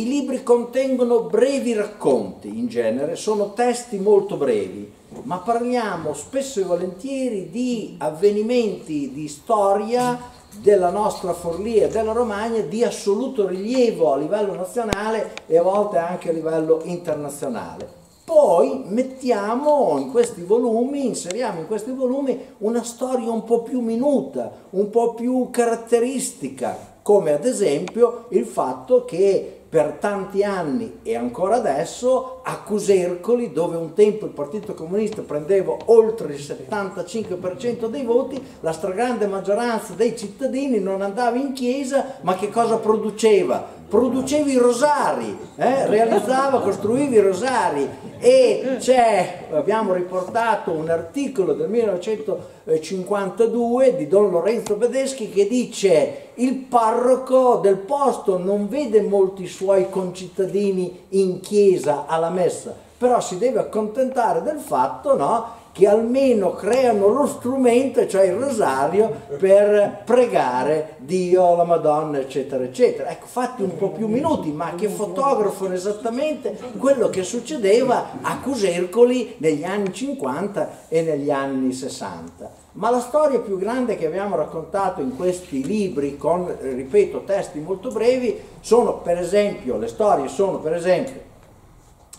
I libri contengono brevi racconti, in genere, sono testi molto brevi, ma parliamo spesso e volentieri di avvenimenti di storia della nostra Forlì e della Romagna di assoluto rilievo a livello nazionale e a volte anche a livello internazionale. Poi mettiamo in questi volumi, inseriamo in questi volumi una storia un po' più minuta, un po' più caratteristica, come ad esempio il fatto che per tanti anni e ancora adesso a Cusercoli, dove un tempo il Partito Comunista prendeva oltre il 75% dei voti, la stragrande maggioranza dei cittadini non andava in chiesa, ma che cosa produceva? Produceva i rosari, eh? realizzava, costruiva i rosari e c'è, abbiamo riportato un articolo del 1952 di Don Lorenzo Bedeschi che dice il parroco del posto non vede molti suoi concittadini in chiesa alla messa, però si deve accontentare del fatto no, che almeno creano lo strumento, cioè il rosario, per pregare Dio, la Madonna, eccetera, eccetera. Ecco, fatti un po' più minuti, ma che fotografano esattamente quello che succedeva a Cusercoli negli anni 50 e negli anni 60. Ma la storia più grande che abbiamo raccontato in questi libri, con, ripeto, testi molto brevi, sono per esempio, le storie sono per esempio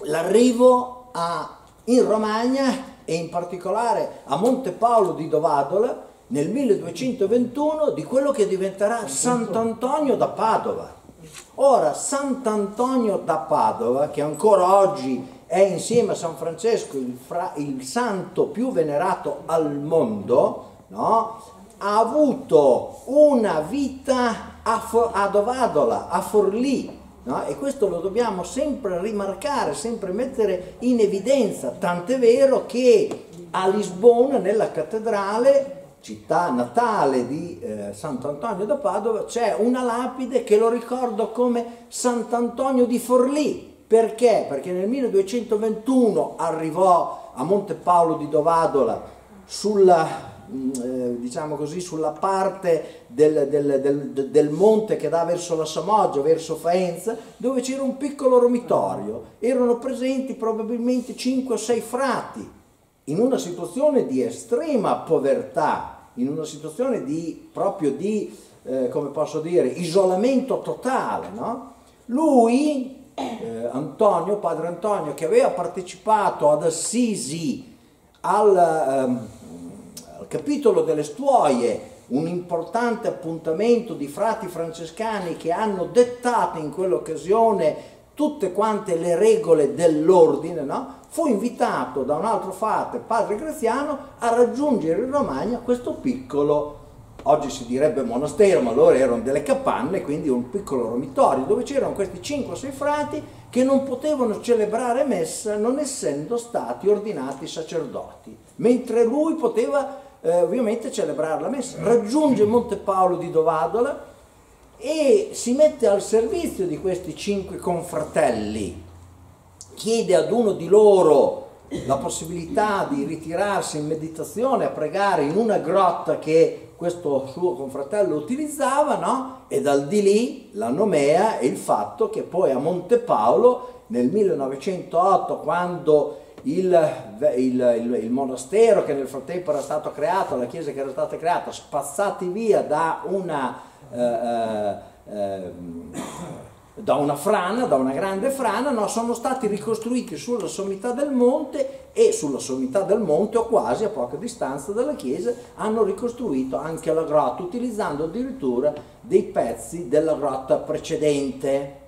l'arrivo in Romagna e in particolare a Monte Paolo di Dovadola nel 1221 di quello che diventerà Sant'Antonio da Padova. Ora, Sant'Antonio da Padova, che ancora oggi è insieme a San Francesco il, fra, il santo più venerato al mondo, no? ha avuto una vita a, a Dovadola, a Forlì, No? E questo lo dobbiamo sempre rimarcare, sempre mettere in evidenza, tant'è vero che a Lisbona, nella cattedrale, città natale di eh, Sant'Antonio da Padova, c'è una lapide che lo ricordo come Sant'Antonio di Forlì. Perché? Perché nel 1221 arrivò a Monte Paolo di Dovadola sulla eh, diciamo così, sulla parte del, del, del, del, monte che dà verso la Samoggia, verso Faenza, dove c'era un piccolo romitorio. Erano presenti probabilmente 5 o 6 frati, in una situazione di estrema povertà, in una situazione di, proprio di, eh, come posso dire, isolamento totale. No? Lui, eh, Antonio, padre Antonio, che aveva partecipato ad Assisi al... Ehm, capitolo delle stuoie, un importante appuntamento di frati francescani che hanno dettato in quell'occasione tutte quante le regole dell'ordine, no? fu invitato da un altro frate, padre Graziano, a raggiungere in Romagna questo piccolo, oggi si direbbe monastero, ma loro erano delle capanne, quindi un piccolo romitorio, dove c'erano questi 5-6 frati che non potevano celebrare messa non essendo stati ordinati sacerdoti, mentre lui poteva eh, ovviamente celebrare la messa. Raggiunge Monte Paolo di Dovadola e si mette al servizio di questi cinque confratelli, chiede ad uno di loro la possibilità di ritirarsi in meditazione a pregare in una grotta che questo suo confratello utilizzava, no? E dal di lì la nomea e il fatto che poi a Monte Paolo nel 1908, quando il, il, il, il, monastero che nel frattempo era stato creato, la chiesa che era stata creata, spazzati via da una, eh, eh, ehm, da una frana, da una grande frana, no, sono stati ricostruiti sulla sommità del monte e sulla sommità del monte o quasi a poca distanza dalla chiesa hanno ricostruito anche la grotta utilizzando addirittura dei pezzi della grotta precedente.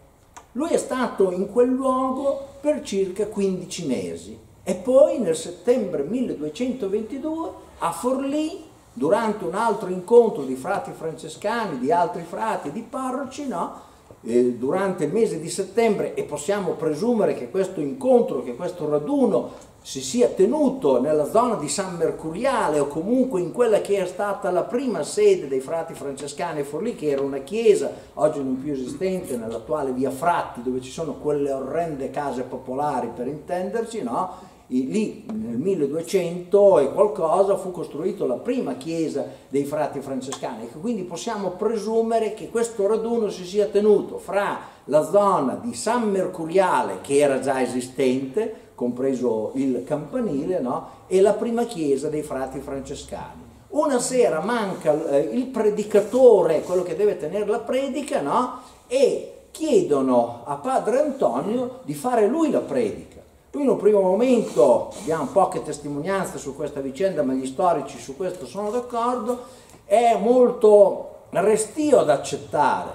Lui è stato in quel luogo per circa 15 mesi e poi nel settembre 1222 a Forlì, durante un altro incontro di frati francescani, di altri frati, di parroci, no? eh, durante il mese di settembre e possiamo presumere che questo incontro, che questo raduno si sia tenuto nella zona di San Mercuriale o comunque in quella che è stata la prima sede dei frati francescani a Forlì, che era una chiesa oggi non più esistente nell'attuale via Fratti, dove ci sono quelle orrende case popolari per intenderci, no? lì nel 1200 e qualcosa fu costruita la prima chiesa dei frati francescani, quindi possiamo presumere che questo raduno si sia tenuto fra la zona di San Mercuriale che era già esistente, compreso il campanile, no? e la prima chiesa dei frati francescani. Una sera manca eh, il predicatore, quello che deve tenere la predica, no? e chiedono a padre Antonio di fare lui la predica. Lui in un primo momento, abbiamo poche testimonianze su questa vicenda, ma gli storici su questo sono d'accordo, è molto restio ad accettare,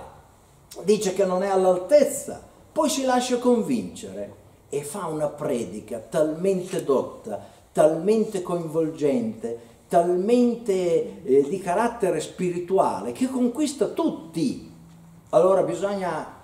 dice che non è all'altezza, poi si lascia convincere e fa una predica talmente dotta, talmente coinvolgente, talmente eh, di carattere spirituale che conquista tutti. Allora bisogna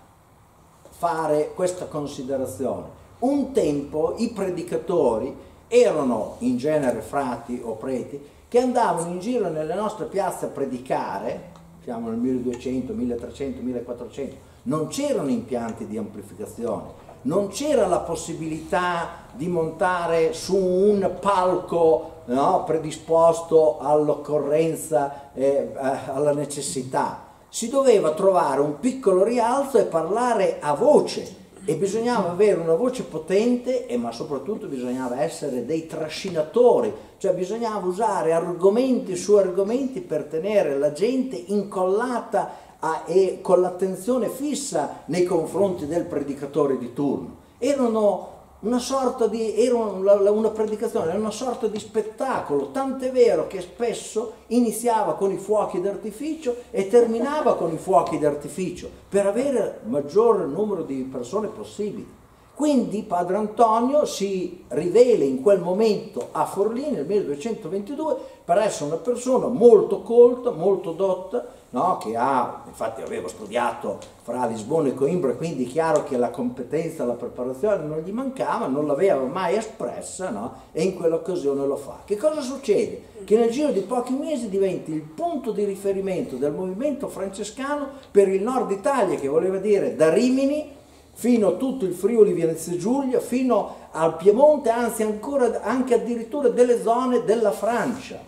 fare questa considerazione. Un tempo i predicatori erano in genere frati o preti che andavano in giro nelle nostre piazze a predicare, siamo nel 1200, 1300, 1400, non c'erano impianti di amplificazione, non c'era la possibilità di montare su un palco no, predisposto all'occorrenza, eh, alla necessità. Si doveva trovare un piccolo rialzo e parlare a voce e bisognava avere una voce potente e ma soprattutto bisognava essere dei trascinatori, cioè bisognava usare argomenti su argomenti per tenere la gente incollata a, e con l'attenzione fissa nei confronti del predicatore di turno. Erano una sorta di, era una predicazione, era una sorta di spettacolo, tant'è vero che spesso iniziava con i fuochi d'artificio e terminava con i fuochi d'artificio per avere il maggior numero di persone possibili. Quindi padre Antonio si rivela in quel momento a Forlì nel 1222 per essere una persona molto colta, molto dotta, no? che ha, infatti avevo studiato fra Lisbona e Coimbra, quindi è chiaro che la competenza, la preparazione non gli mancava, non l'aveva mai espressa no? e in quell'occasione lo fa. Che cosa succede? Che nel giro di pochi mesi diventi il punto di riferimento del movimento francescano per il nord Italia, che voleva dire da Rimini fino a tutto il Friuli Venezia Giulia, fino al Piemonte, anzi ancora, anche addirittura delle zone della Francia.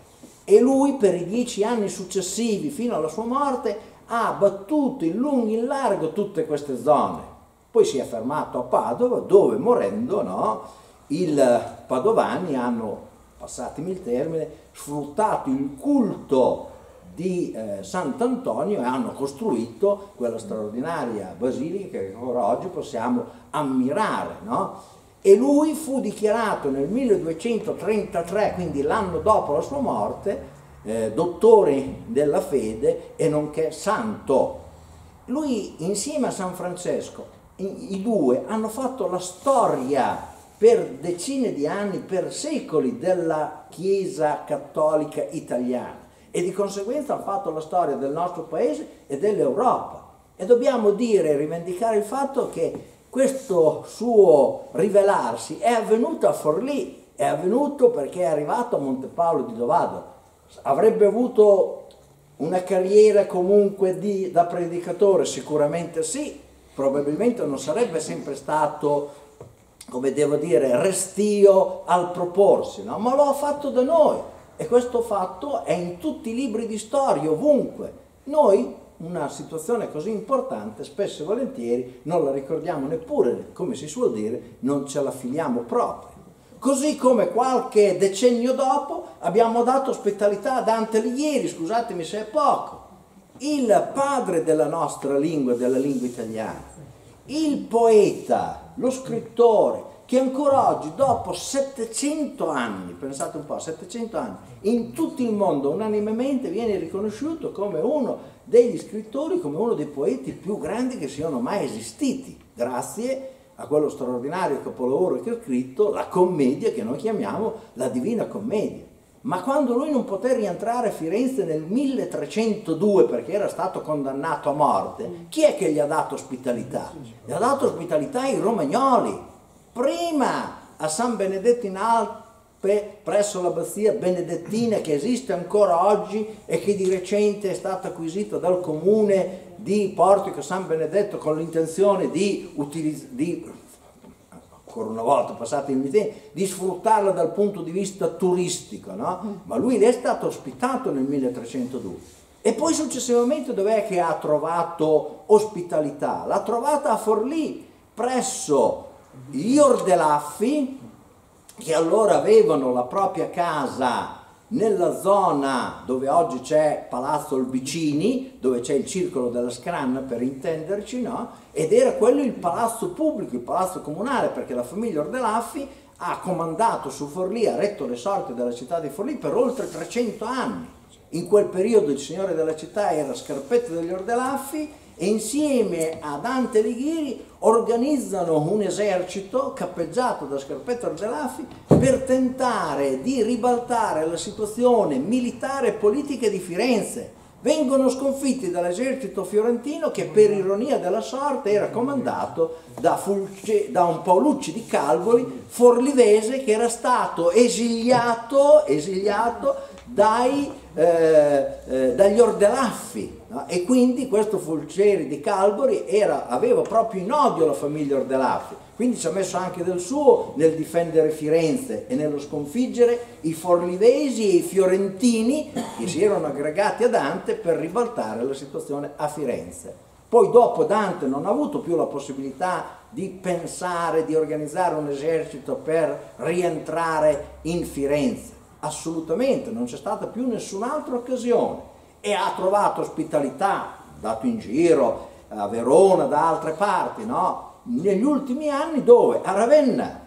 E lui per i dieci anni successivi, fino alla sua morte, ha battuto in lungo e in largo tutte queste zone. Poi si è fermato a Padova, dove morendo no, i padovani hanno, passatemi il termine, sfruttato il culto di eh, Sant'Antonio e hanno costruito quella straordinaria basilica che ancora oggi possiamo ammirare. No? E lui fu dichiarato nel 1233, quindi l'anno dopo la sua morte, eh, dottore della fede e nonché santo. Lui insieme a San Francesco, i, i due hanno fatto la storia per decine di anni, per secoli della Chiesa cattolica italiana e di conseguenza ha fatto la storia del nostro paese e dell'Europa. E dobbiamo dire rivendicare il fatto che questo suo rivelarsi è avvenuto a Forlì, è avvenuto perché è arrivato a Montepaolo di Dovado. Avrebbe avuto una carriera comunque di, da predicatore? Sicuramente sì, probabilmente non sarebbe sempre stato, come devo dire, restio al proporsi, no? ma lo ha fatto da noi e questo fatto è in tutti i libri di storia, ovunque. Noi una situazione così importante spesso e volentieri non la ricordiamo neppure, come si suol dire, non ce la filiamo proprio. Così come qualche decennio dopo abbiamo dato ospitalità a Dante Alighieri, scusatemi se è poco, il padre della nostra lingua, della lingua italiana, il poeta, lo scrittore, che ancora oggi, dopo 700 anni, pensate un po', 700 anni, in tutto il mondo unanimemente viene riconosciuto come uno degli scrittori, come uno dei poeti più grandi che siano mai esistiti, grazie a quello straordinario capolavoro che ha scritto, la commedia che noi chiamiamo la Divina Commedia. Ma quando lui non poté rientrare a Firenze nel 1302 perché era stato condannato a morte, chi è che gli ha dato ospitalità? Gli ha dato ospitalità i romagnoli, prima a San Benedetto in Alpe presso l'abbazia benedettina che esiste ancora oggi e che di recente è stata acquisita dal comune di Portico San Benedetto con l'intenzione di, di ancora una volta passate il tempo, di sfruttarla dal punto di vista turistico, no? ma lui è stato ospitato nel 1302. E poi successivamente dov'è che ha trovato ospitalità? L'ha trovata a Forlì, presso gli Ordelaffi, che allora avevano la propria casa nella zona dove oggi c'è Palazzo Albicini, dove c'è il circolo della Scran per intenderci, no? ed era quello il palazzo pubblico, il palazzo comunale, perché la famiglia Ordelaffi ha comandato su Forlì, ha retto le sorti della città di Forlì per oltre 300 anni. In quel periodo il signore della città era Scarpetto degli Ordelaffi e insieme a Dante Alighieri organizzano un esercito cappeggiato da Scarpetto Ordelaffi per tentare di ribaltare la situazione militare e politica di Firenze. Vengono sconfitti dall'esercito fiorentino che per ironia della sorte era comandato da, Fulce, da un Paolucci di Calvoli, forlivese, che era stato esiliato, esiliato dai, eh, eh, dagli Ordelaffi No? E quindi questo Fulceri di Calbori era, aveva proprio in odio la famiglia Ordelaffi, quindi ci ha messo anche del suo nel difendere Firenze e nello sconfiggere i forlivesi e i fiorentini che si erano aggregati a Dante per ribaltare la situazione a Firenze. Poi dopo Dante non ha avuto più la possibilità di pensare, di organizzare un esercito per rientrare in Firenze. Assolutamente, non c'è stata più nessun'altra occasione e ha trovato ospitalità, dato in giro a Verona, da altre parti, no? negli ultimi anni dove? A Ravenna,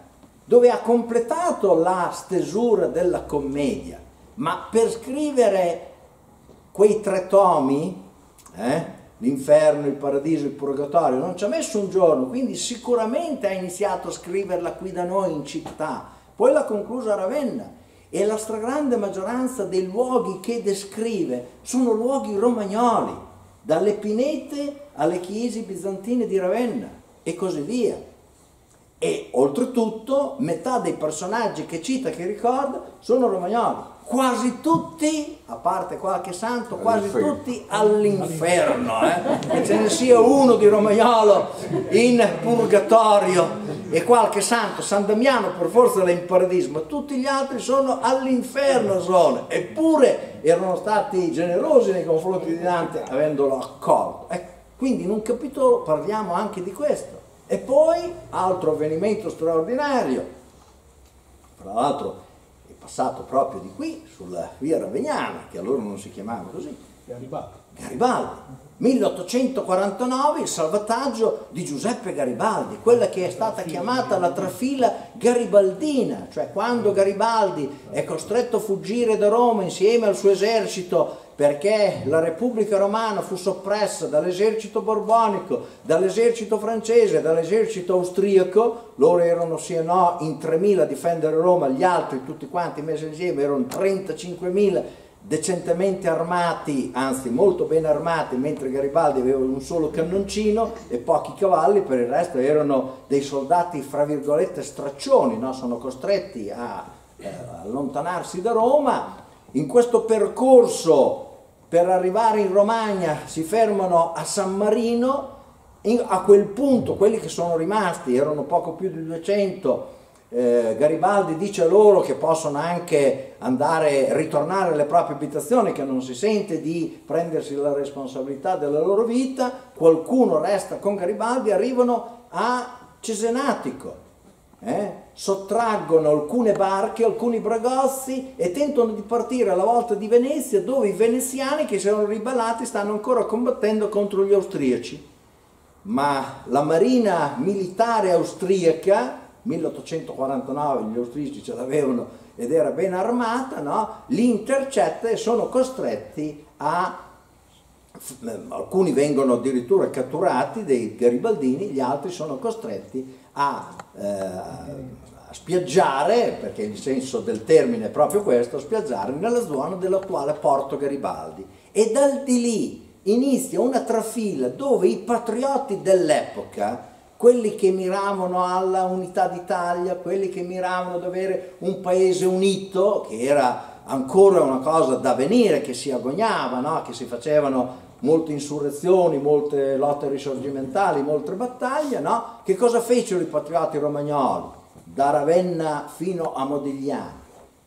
dove ha completato la stesura della commedia, ma per scrivere quei tre tomi, eh, l'inferno, il paradiso, il purgatorio, non ci ha messo un giorno, quindi sicuramente ha iniziato a scriverla qui da noi in città, poi l'ha conclusa a Ravenna e la stragrande maggioranza dei luoghi che descrive sono luoghi romagnoli, dalle pinete alle chiese bizantine di Ravenna e così via. E oltretutto metà dei personaggi che cita, che ricorda, sono romagnoli quasi tutti, a parte qualche santo, quasi tutti all'inferno, eh? che ce ne sia uno di Romagnolo in purgatorio e qualche santo, San Damiano per forza è in paradiso, ma tutti gli altri sono all'inferno sono, eppure erano stati generosi nei confronti di Dante avendolo accolto. Ecco, quindi in un capitolo parliamo anche di questo. E poi altro avvenimento straordinario, tra l'altro passato proprio di qui, sulla via Ravegnana, che allora non si chiamava così. Garibaldi. Garibaldi. 1849 il salvataggio di Giuseppe Garibaldi, quella che è stata chiamata la trafila garibaldina, cioè quando Garibaldi è costretto a fuggire da Roma insieme al suo esercito perché la Repubblica Romana fu soppressa dall'esercito borbonico, dall'esercito francese, dall'esercito austriaco, loro erano sì e no in 3.000 a difendere Roma, gli altri tutti quanti messi insieme erano 35.000 decentemente armati, anzi molto ben armati, mentre Garibaldi aveva un solo cannoncino e pochi cavalli, per il resto erano dei soldati, fra virgolette, straccioni, no? sono costretti a eh, allontanarsi da Roma. In questo percorso per arrivare in Romagna si fermano a San Marino, in, a quel punto quelli che sono rimasti, erano poco più di 200, eh, Garibaldi dice loro che possono anche andare, ritornare alle proprie abitazioni, che non si sente di prendersi la responsabilità della loro vita, qualcuno resta con Garibaldi, arrivano a Cesenatico, eh? Sottraggono alcune barche, alcuni bragozzi e tentano di partire alla volta di Venezia dove i veneziani che si erano ribellati stanno ancora combattendo contro gli austriaci. Ma la marina militare austriaca, 1849 gli austriaci ce l'avevano ed era ben armata, no? li intercetta e sono costretti a alcuni vengono addirittura catturati dei garibaldini, gli altri sono costretti a, eh, a spiaggiare, perché il senso del termine è proprio questo, spiaggiare nella zona dell'attuale Porto Garibaldi. E dal di lì inizia una trafila dove i patrioti dell'epoca, quelli che miravano alla unità d'Italia, quelli che miravano ad avere un paese unito, che era ancora una cosa da venire, che si agognava, no? che si facevano molte insurrezioni, molte lotte risorgimentali, molte battaglie, no? Che cosa fecero i patrioti romagnoli? Da Ravenna fino a Modigliani.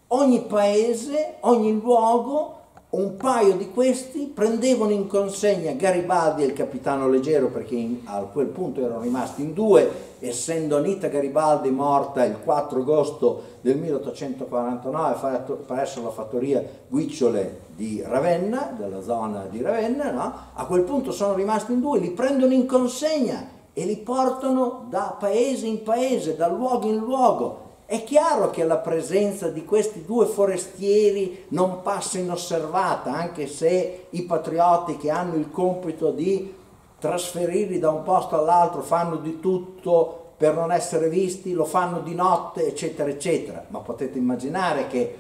Ogni paese, ogni luogo un paio di questi prendevano in consegna Garibaldi e il capitano Leggero perché in, a quel punto erano rimasti in due, essendo Anita Garibaldi morta il 4 agosto del 1849 presso la fattoria Guicciole di Ravenna, della zona di Ravenna, no? a quel punto sono rimasti in due, li prendono in consegna e li portano da paese in paese, da luogo in luogo è chiaro che la presenza di questi due forestieri non passa inosservata, anche se i patrioti che hanno il compito di trasferirli da un posto all'altro fanno di tutto per non essere visti, lo fanno di notte, eccetera, eccetera. Ma potete immaginare che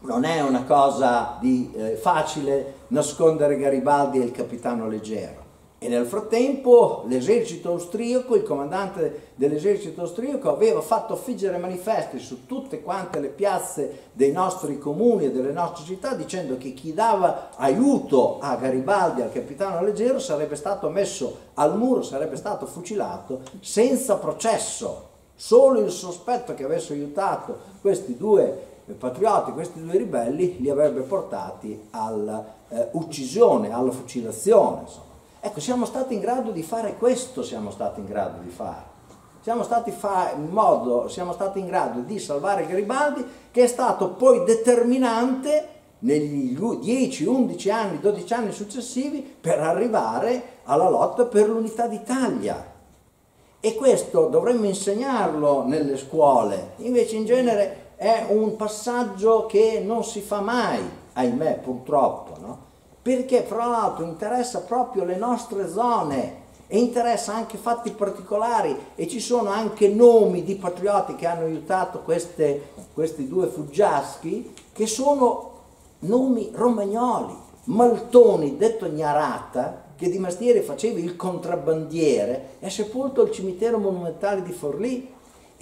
non è una cosa di, eh, facile nascondere Garibaldi e il capitano Leggero. E nel frattempo l'esercito austriaco, il comandante dell'esercito austriaco aveva fatto affiggere manifesti su tutte quante le piazze dei nostri comuni e delle nostre città dicendo che chi dava aiuto a Garibaldi, al capitano leggero, sarebbe stato messo al muro, sarebbe stato fucilato senza processo. Solo il sospetto che avesse aiutato questi due patrioti, questi due ribelli, li avrebbe portati all'uccisione, eh, alla fucilazione. Insomma. Ecco, siamo stati in grado di fare questo, siamo stati in grado di fare. Siamo stati, fa in, modo, siamo stati in grado di salvare Garibaldi, che è stato poi determinante negli 10, 11 anni, 12 anni successivi per arrivare alla lotta per l'unità d'Italia. E questo dovremmo insegnarlo nelle scuole, invece in genere è un passaggio che non si fa mai, ahimè purtroppo, no? Perché fra l'altro interessa proprio le nostre zone e interessa anche fatti particolari e ci sono anche nomi di patrioti che hanno aiutato queste, questi due fuggiaschi che sono nomi romagnoli. Maltoni, detto Gnarata, che di mestiere faceva il contrabbandiere, è sepolto al cimitero monumentale di Forlì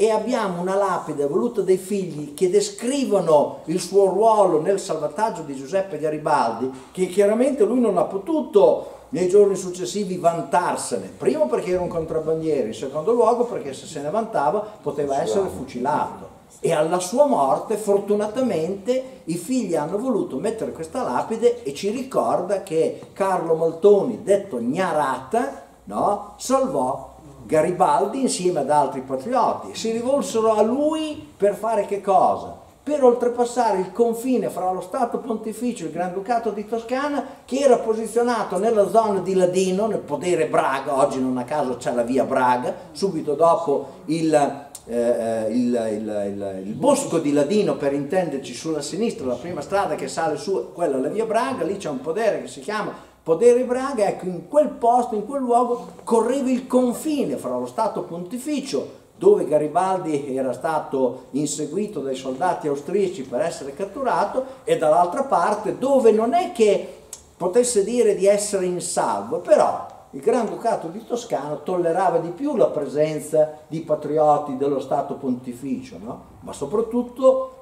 e abbiamo una lapide voluta dai figli che descrivono il suo ruolo nel salvataggio di Giuseppe Garibaldi, che chiaramente lui non ha potuto nei giorni successivi vantarsene, primo perché era un contrabbandiere, in secondo luogo perché se se ne vantava poteva essere fucilato. E alla sua morte, fortunatamente, i figli hanno voluto mettere questa lapide e ci ricorda che Carlo Maltoni, detto Gnarata, no, salvò Garibaldi insieme ad altri patrioti. Si rivolsero a lui per fare che cosa? Per oltrepassare il confine fra lo Stato Pontificio e il Granducato di Toscana che era posizionato nella zona di Ladino, nel podere Braga, oggi non a caso c'è la via Braga, subito dopo il, eh, il, il, il, bosco di Ladino per intenderci sulla sinistra, la prima strada che sale su, quella la via Braga, lì c'è un podere che si chiama Podere Braga, ecco, in quel posto, in quel luogo, correva il confine fra lo Stato Pontificio, dove Garibaldi era stato inseguito dai soldati austriaci per essere catturato, e dall'altra parte dove non è che potesse dire di essere in salvo, però il Granducato di Toscana tollerava di più la presenza di patrioti dello Stato Pontificio, no? ma soprattutto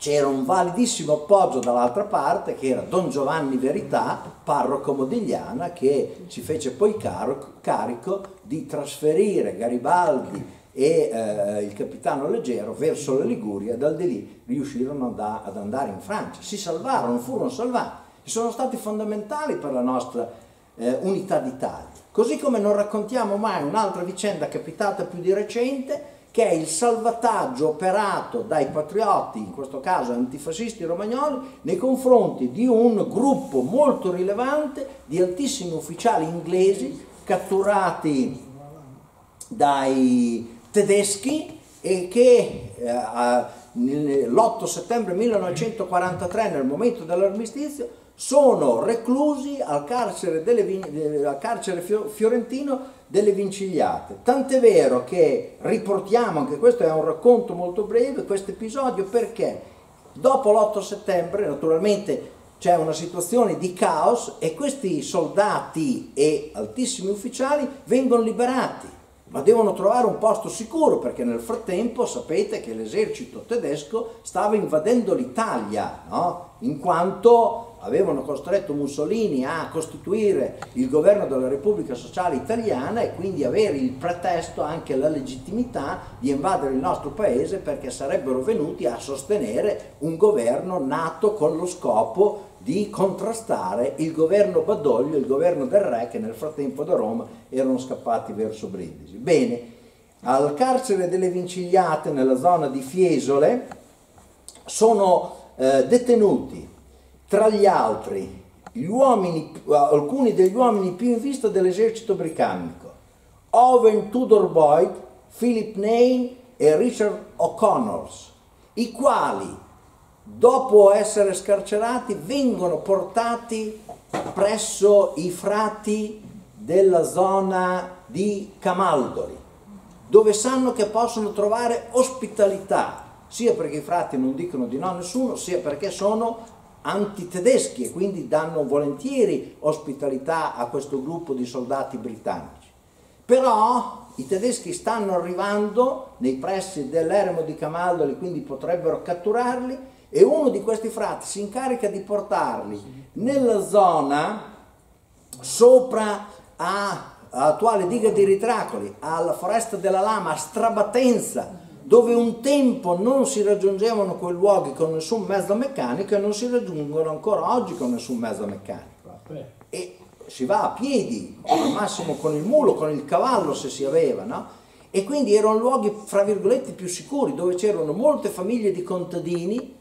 c'era un validissimo appoggio dall'altra parte che era Don Giovanni Verità, parroco modigliana, che si fece poi carico, carico di trasferire Garibaldi e eh, il capitano Leggero verso la Liguria, dal di lì riuscirono da, ad andare in Francia. Si salvarono, furono salvati e sono stati fondamentali per la nostra eh, unità d'Italia. Così come non raccontiamo mai un'altra vicenda capitata più di recente, che è il salvataggio operato dai patrioti, in questo caso antifascisti romagnoli, nei confronti di un gruppo molto rilevante di altissimi ufficiali inglesi catturati dai tedeschi e che eh, l'8 settembre 1943, nel momento dell'armistizio, sono reclusi al carcere, delle, al carcere fiorentino delle vincigliate. Tant'è vero che riportiamo, anche questo è un racconto molto breve, questo episodio perché dopo l'8 settembre naturalmente c'è una situazione di caos e questi soldati e altissimi ufficiali vengono liberati, ma devono trovare un posto sicuro perché nel frattempo sapete che l'esercito tedesco stava invadendo l'Italia, no? in quanto avevano costretto Mussolini a costituire il governo della Repubblica Sociale Italiana e quindi avere il pretesto, anche la legittimità di invadere il nostro paese perché sarebbero venuti a sostenere un governo nato con lo scopo di contrastare il governo Badoglio, il governo del re che nel frattempo da Roma erano scappati verso Brindisi. Bene, al carcere delle Vincigliate nella zona di Fiesole sono eh, detenuti tra gli altri uomini, alcuni degli uomini più in vista dell'esercito britannico, Owen Tudor Boyd, Philip Nain e Richard O'Connor, i quali dopo essere scarcerati vengono portati presso i frati della zona di Camaldoli, dove sanno che possono trovare ospitalità, sia perché i frati non dicono di no a nessuno, sia perché sono antitedeschi e quindi danno volentieri ospitalità a questo gruppo di soldati britannici. Però i tedeschi stanno arrivando nei pressi dell'eremo di Camaldoli, quindi potrebbero catturarli e uno di questi frati si incarica di portarli nella zona sopra a, all'attuale diga di Ritracoli, alla foresta della Lama, a Strabatenza, dove un tempo non si raggiungevano quei luoghi con nessun mezzo meccanico e non si raggiungono ancora oggi con nessun mezzo meccanico. E si va a piedi, al massimo con il mulo, con il cavallo se si aveva, no? E quindi erano luoghi, fra virgolette, più sicuri, dove c'erano molte famiglie di contadini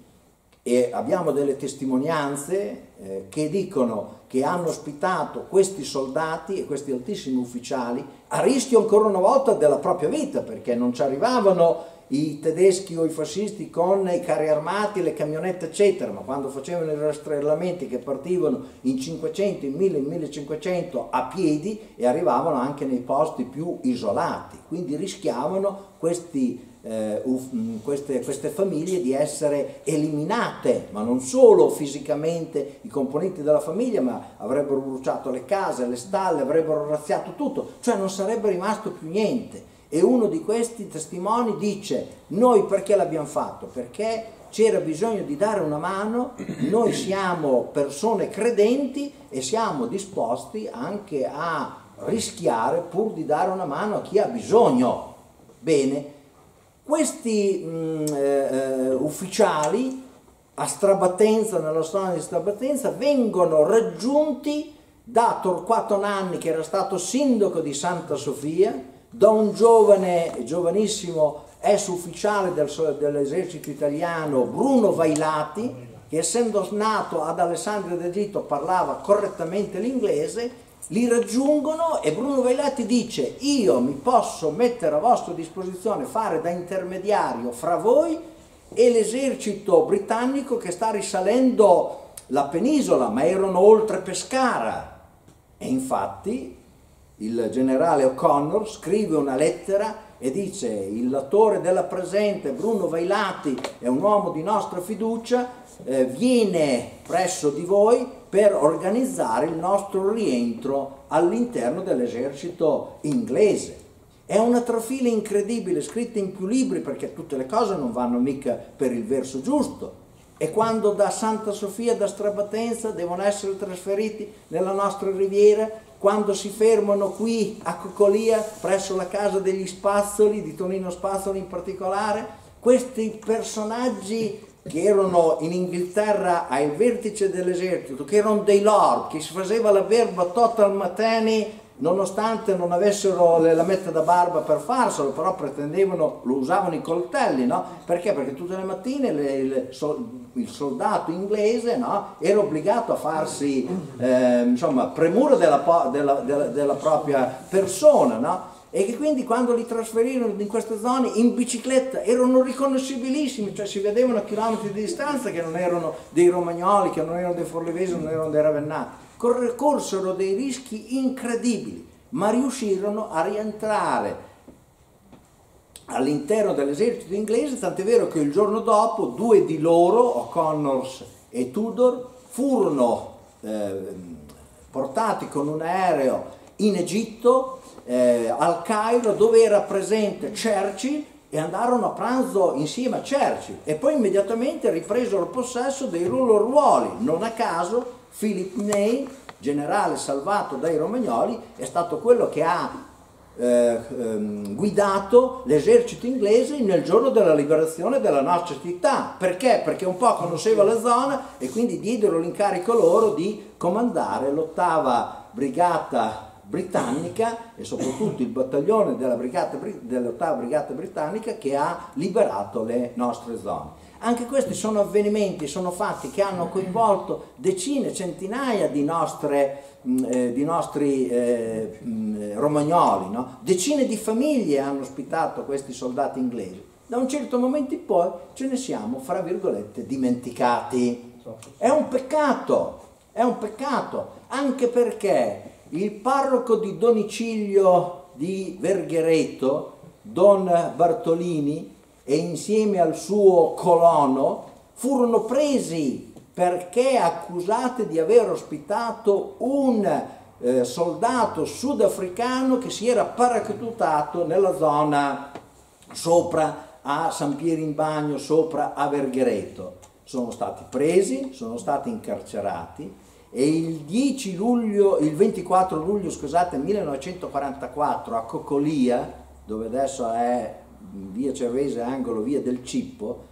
e abbiamo delle testimonianze eh, che dicono che hanno ospitato questi soldati e questi altissimi ufficiali a rischio ancora una volta della propria vita perché non ci arrivavano i tedeschi o i fascisti con i carri armati, le camionette eccetera, ma quando facevano i rastrellamenti che partivano in 500, in 1000, in 1500 a piedi e arrivavano anche nei posti più isolati, quindi rischiavano questi eh, mm, queste, queste, famiglie di essere eliminate, ma non solo fisicamente i componenti della famiglia, ma avrebbero bruciato le case, le stalle, avrebbero razziato tutto, cioè non sarebbe rimasto più niente. E uno di questi testimoni dice, noi perché l'abbiamo fatto? Perché c'era bisogno di dare una mano, noi siamo persone credenti e siamo disposti anche a rischiare pur di dare una mano a chi ha bisogno. Bene, questi mh, mm, eh, eh, ufficiali a Strabattenza, nella zona di Strabattenza, vengono raggiunti da Torquato Nanni, che era stato sindaco di Santa Sofia, da un giovane, giovanissimo ex ufficiale del, dell'esercito italiano, Bruno Vailati, che essendo nato ad Alessandria d'Egitto parlava correttamente l'inglese li raggiungono e Bruno Vailati dice io mi posso mettere a vostra disposizione, fare da intermediario fra voi e l'esercito britannico che sta risalendo la penisola, ma erano oltre Pescara. E infatti il generale O'Connor scrive una lettera e dice il l'attore della presente Bruno Vailati è un uomo di nostra fiducia, eh, viene presso di voi per organizzare il nostro rientro all'interno dell'esercito inglese. È una trafila incredibile, scritta in più libri perché tutte le cose non vanno mica per il verso giusto. E quando da Santa Sofia, da Strabatenza, devono essere trasferiti nella nostra riviera, quando si fermano qui a Cocolia, presso la casa degli Spazzoli, di Tonino Spazzoli in particolare, questi personaggi che erano in Inghilterra al vertice dell'esercito, che erano dei lord, che si faceva la verba total mateni nonostante non avessero la metta da barba per farselo, però pretendevano, lo usavano i coltelli, no? Perché? Perché tutte le mattine le, il, il, soldato inglese no? era obbligato a farsi, eh, insomma, premura della, della, della, della propria persona, no? e che quindi quando li trasferirono in queste zone in bicicletta erano riconoscibilissimi, cioè si vedevano a chilometri di distanza che non erano dei romagnoli, che non erano dei forlivesi, non erano dei ravennati. Corsero dei rischi incredibili, ma riuscirono a rientrare all'interno dell'esercito inglese, tant'è vero che il giorno dopo due di loro, O'Connors e Tudor, furono eh, portati con un aereo in Egitto eh, al Cairo dove era presente Churchill e andarono a pranzo insieme a Churchill e poi immediatamente ripresero possesso dei loro ruoli. Non a caso Philip Ney, generale salvato dai romagnoli, è stato quello che ha eh, ehm, guidato l'esercito inglese nel giorno della liberazione della nostra città. Perché? Perché un po' conosceva la zona e quindi diedero l'incarico loro di comandare l'ottava brigata britannica e soprattutto il battaglione della brigata, dell'ottava brigata britannica che ha liberato le nostre zone. Anche questi sono avvenimenti, sono fatti che hanno coinvolto decine, centinaia di, nostre, mm, eh, di nostri eh, mm, romagnoli, no? decine di famiglie hanno ospitato questi soldati inglesi. Da un certo momento in poi ce ne siamo, fra virgolette, dimenticati. È un peccato, è un peccato, anche perché il parroco di Doniciglio di Verghereto, Don Bartolini, e insieme al suo colono furono presi perché accusati di aver ospitato un eh, soldato sudafricano che si era paracadutato nella zona sopra a San Piero in Bagno, sopra a Verghereto. Sono stati presi, sono stati incarcerati e il 10 luglio, il 24 luglio, scusate, 1944 a Cocolia, dove adesso è via Cervese, angolo via del Cippo,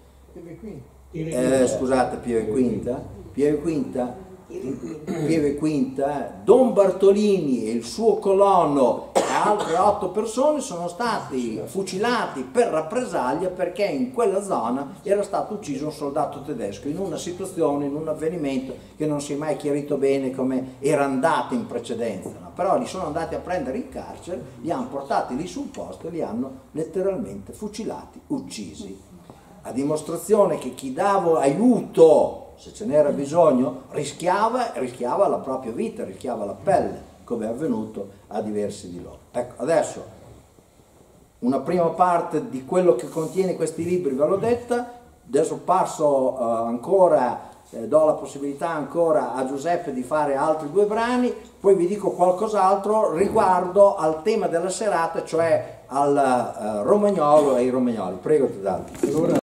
eh, scusate, Pieve Quinta, Pieve Quinta, Pieve Quinta, Don Bartolini e il suo colono e altre otto persone sono stati fucilati per rappresaglia perché in quella zona era stato ucciso un soldato tedesco in una situazione, in un avvenimento che non si è mai chiarito bene come era andato in precedenza, no? però li sono andati a prendere in carcere, li hanno portati lì sul posto e li hanno letteralmente fucilati, uccisi. A dimostrazione che chi dava aiuto se ce n'era bisogno, rischiava, rischiava la propria vita, rischiava la pelle, come è avvenuto a diversi di loro. Ecco, adesso una prima parte di quello che contiene questi libri ve l'ho detta, adesso passo uh, ancora, eh, do la possibilità ancora a Giuseppe di fare altri due brani, poi vi dico qualcos'altro riguardo al tema della serata, cioè al uh, romagnolo e ai romagnoli. Prego, Tedaldo.